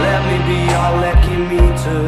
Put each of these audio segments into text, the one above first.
Let me be your leccy meter,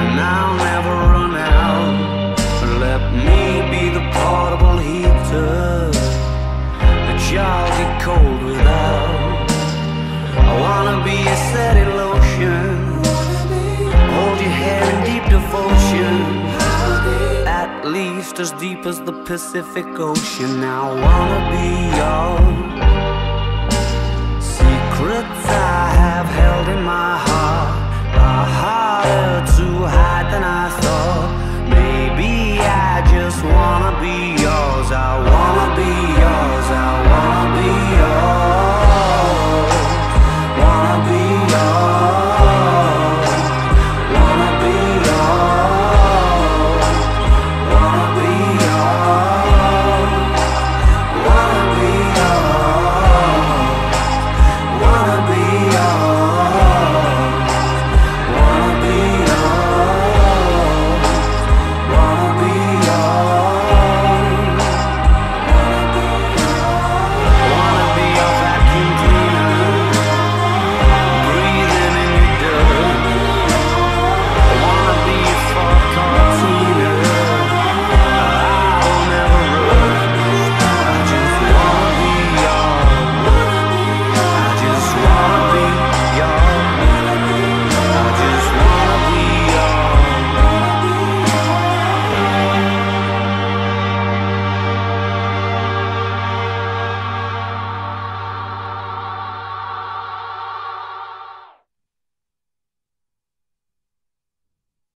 and I'll never run out. Let me be the portable heater that y'all get cold without. I wanna be a setting lotion, hold your hair in deep devotion, at least as deep as the Pacific Ocean. I wanna be. Secrets